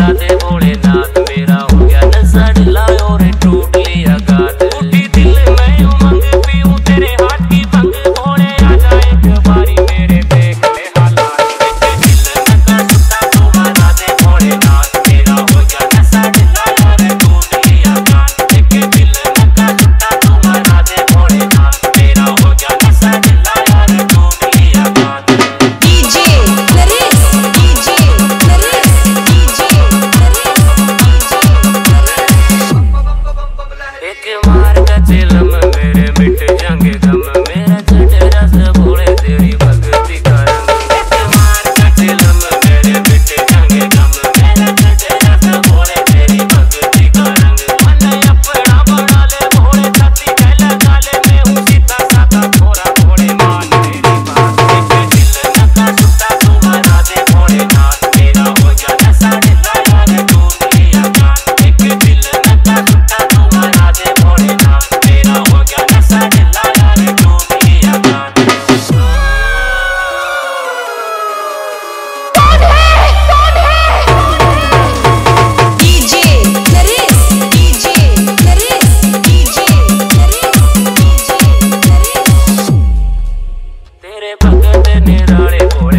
Radhe Bholenath Hey.